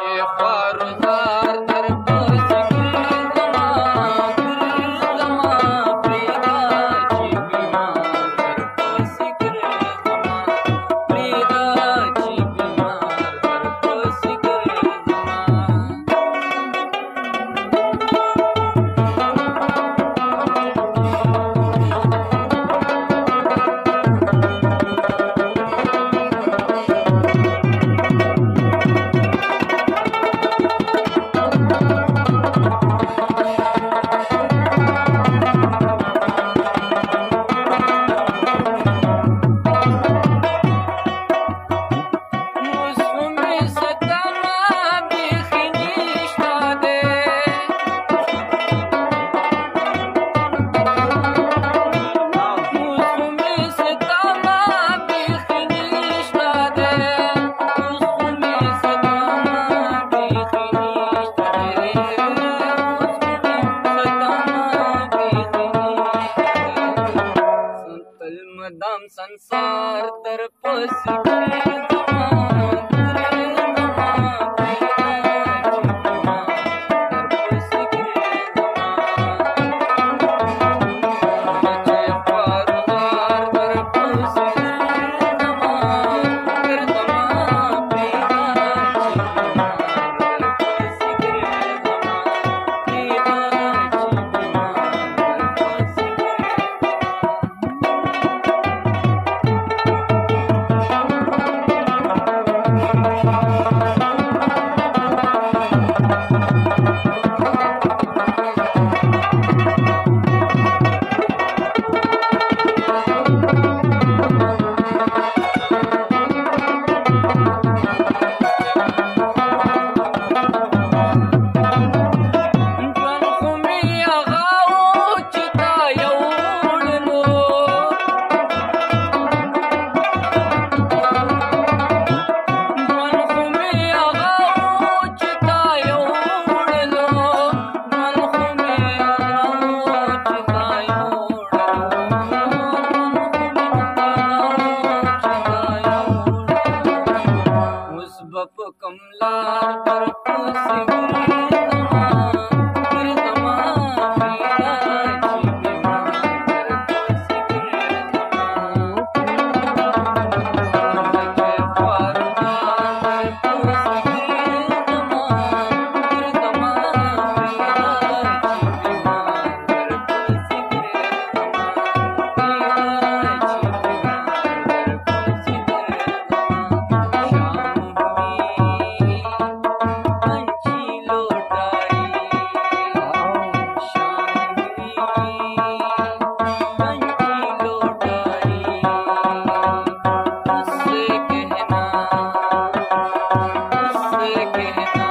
Farunda दम संसार तरफ़ बप कमला पर preta.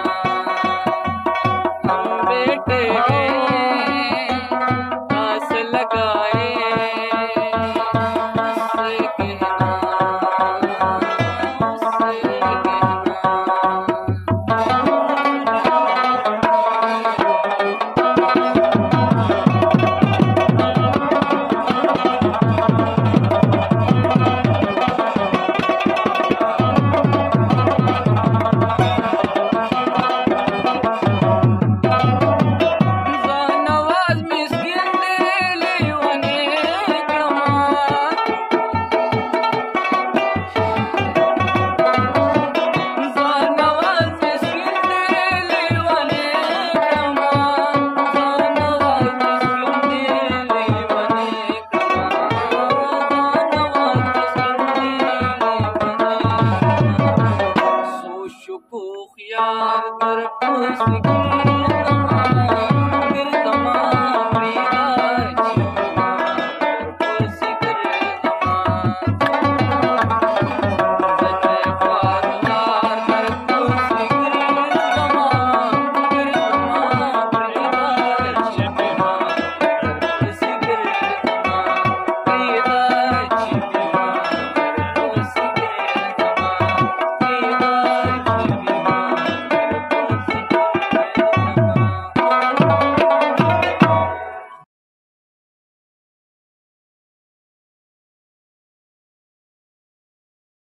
自随风。